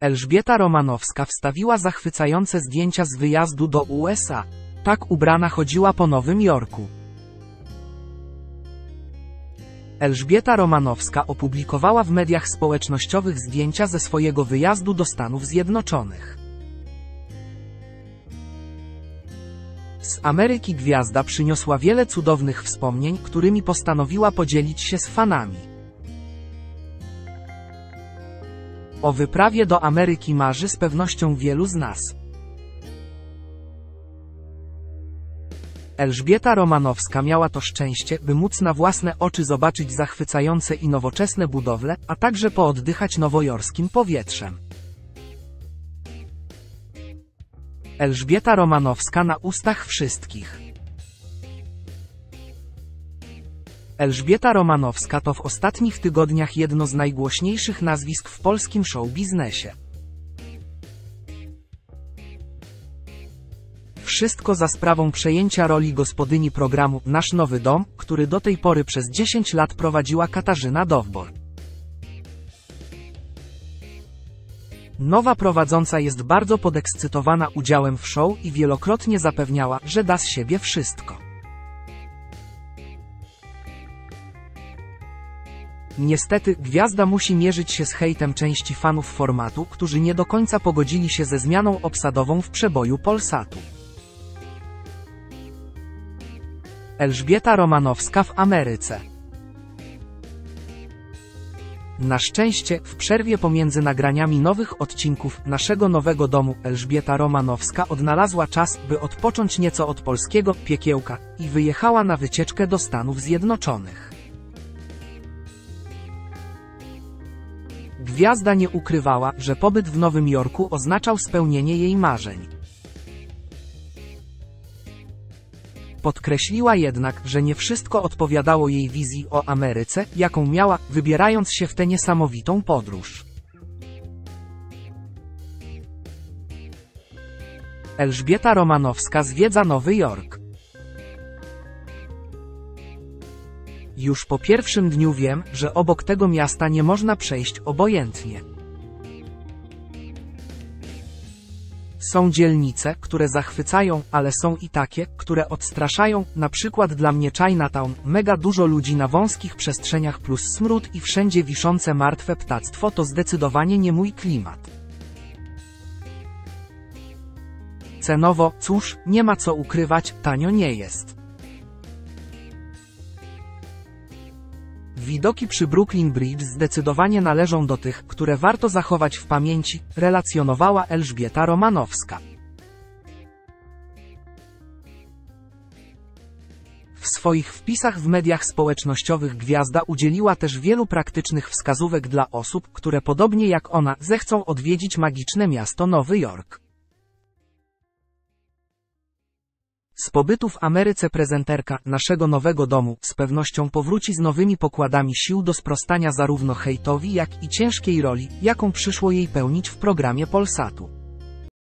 Elżbieta Romanowska wstawiła zachwycające zdjęcia z wyjazdu do USA. Tak ubrana chodziła po Nowym Jorku. Elżbieta Romanowska opublikowała w mediach społecznościowych zdjęcia ze swojego wyjazdu do Stanów Zjednoczonych. Z Ameryki gwiazda przyniosła wiele cudownych wspomnień, którymi postanowiła podzielić się z fanami. O wyprawie do Ameryki marzy z pewnością wielu z nas. Elżbieta Romanowska miała to szczęście, by móc na własne oczy zobaczyć zachwycające i nowoczesne budowle, a także pooddychać nowojorskim powietrzem. Elżbieta Romanowska na ustach wszystkich. Elżbieta Romanowska to w ostatnich tygodniach jedno z najgłośniejszych nazwisk w polskim show biznesie. Wszystko za sprawą przejęcia roli gospodyni programu Nasz Nowy Dom, który do tej pory przez 10 lat prowadziła Katarzyna Dowbor. Nowa prowadząca jest bardzo podekscytowana udziałem w show i wielokrotnie zapewniała, że da z siebie wszystko. Niestety, gwiazda musi mierzyć się z hejtem części fanów formatu, którzy nie do końca pogodzili się ze zmianą obsadową w przeboju Polsatu. Elżbieta Romanowska w Ameryce na szczęście, w przerwie pomiędzy nagraniami nowych odcinków naszego nowego domu, Elżbieta Romanowska odnalazła czas, by odpocząć nieco od polskiego piekiełka i wyjechała na wycieczkę do Stanów Zjednoczonych. Gwiazda nie ukrywała, że pobyt w Nowym Jorku oznaczał spełnienie jej marzeń. Podkreśliła jednak, że nie wszystko odpowiadało jej wizji o Ameryce, jaką miała, wybierając się w tę niesamowitą podróż. Elżbieta Romanowska zwiedza Nowy Jork. Już po pierwszym dniu wiem, że obok tego miasta nie można przejść obojętnie. Są dzielnice, które zachwycają, ale są i takie, które odstraszają, na przykład dla mnie Chinatown, mega dużo ludzi na wąskich przestrzeniach plus smród i wszędzie wiszące martwe ptactwo to zdecydowanie nie mój klimat. Cenowo, cóż, nie ma co ukrywać, tanio nie jest. Widoki przy Brooklyn Bridge zdecydowanie należą do tych, które warto zachować w pamięci, relacjonowała Elżbieta Romanowska. W swoich wpisach w mediach społecznościowych gwiazda udzieliła też wielu praktycznych wskazówek dla osób, które podobnie jak ona zechcą odwiedzić magiczne miasto Nowy Jork. Z pobytu w Ameryce prezenterka naszego nowego domu z pewnością powróci z nowymi pokładami sił do sprostania zarówno hejtowi jak i ciężkiej roli, jaką przyszło jej pełnić w programie Polsatu.